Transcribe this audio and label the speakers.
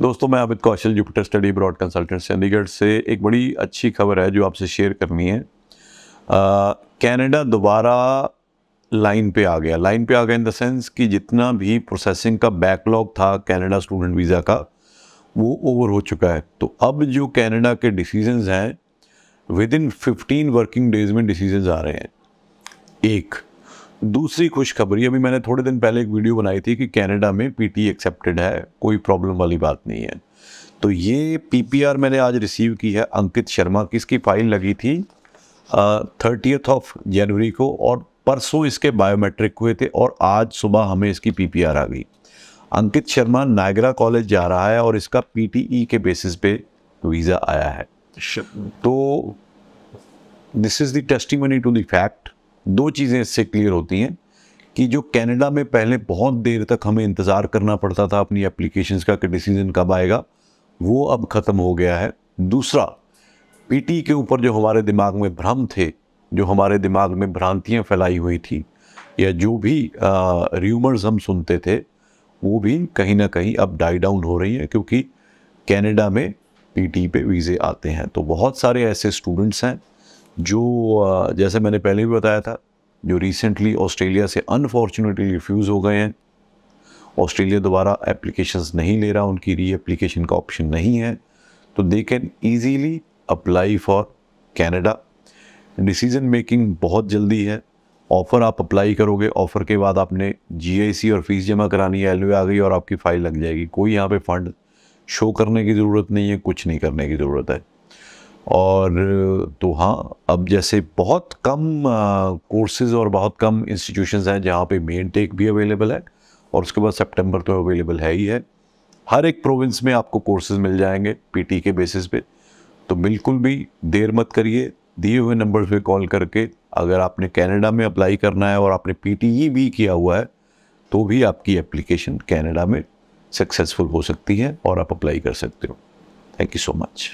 Speaker 1: दोस्तों, मैं Amit Kaushal Jupiter study broad consultant Chandigarh से एक बड़ी अच्छी खबर है जो आपसे शेयर करनी है। कनाडा दोबारा लाइन पे आ गया। लाइन पे आ गया इन द सेंस कि जितना भी प्रोसेसिंग का बैकलॉग था कनाडा स्टूडेंट वीज़ा का, वो ओवर हो चुका है। तो अब जो कनाडा के डिसीजंस हैं within fifteen working days में डिसीजंस आ रहे हैं। एक दूसरी खुशखबरी अभी मैंने थोड़े दिन पहले एक वीडियो बनाई थी कि कनाडा में पीटी एक्सेप्टेड है कोई प्रॉब्लम वाली बात नहीं है। तो ये पीपीआर मैंने आज रिसीव की है अंकित शर्मा की इसकी फ़ाइल लगी थी थर्टीथ ऑफ़ जनवरी को और परसों इसके बायोमेट्रिक हुए थे और आज सुबह हमें इसकी पीपीआर आ गई। अंकित शर्मा नायगरा कॉलेज जा रहा है और इसका पीटीई के बेसिस पे वीज़ा आया है। तो this is the testimony to the fact दो चीज़ें इससे क्लियर होती हैं कि जो कनाडा में पहले बहुत देर तक हमें इंतज़ार करना पड़ता था अपनी एप्लीकेशंस का कि डिसीज़न कब आएगा, वो अब ख़त्म हो गया है। दूसरा पीटी के ऊपर जो हमारे दिमाग में भ्रम थे, जो हमारे दिमाग में भ्रांतियाँ फैलाई हुई थी, या जो भी र्यूमर्स हम सुनते थे, वो भी कहीं ना कहीं अब डाई डाउन हो रही है क्योंकि कनाडा में पीटी पे वीज़े आते हैं। तो बहुत सारे ऐसे स्टूडेंट्स हैं जो जैसे मैंने पहले भी बताया था, जो रिसेंटली ऑस्ट्रेलिया से अनफॉर्चुनेटली रिफ्यूज़ हो गए हैं ऑस्ट्रेलिया दोबारा एप्लीकेशंस नहीं ले रहा, उनकी री एप्लीकेशन का ऑप्शन नहीं है तो they can easily apply for Canada decision making बहुत जल्दी है। ऑफ़र आप अप्लाई करोगे ऑफ़र के बाद आपने जीआईसी और फ़ीस जमा करानी है एल आ गई और आपकी फ़ाइल लग जाएगी। कोई यहाँ पे फ़ंड शो करने की ज़रूरत नहीं है, कुछ नहीं करने की ज़रूरत है। और तो हाँ अब जैसे बहुत कम कोर्सेज और बहुत कम इंस्टीट्यूशंस हैं जहाँ पे मेन टेक भी अवेलेबल है और उसके बाद सितंबर तो अवेलेबल है ही है। हर एक प्रोविंस में आपको कोर्सेज मिल जाएँगे पीटी के बेसिस पे। तो बिल्कुल भी देर मत करिए, दिए हुए नंबर पे कॉल करके। अगर आपने कनाडा में अप्लाई करना है और आपने पीटीई भी किया हुआ है तो भी आपकी एप्लीकेशन कनाडा में सक्सेसफुल हो सकती है और आप अप्लाई कर सकते हो। Thank you so much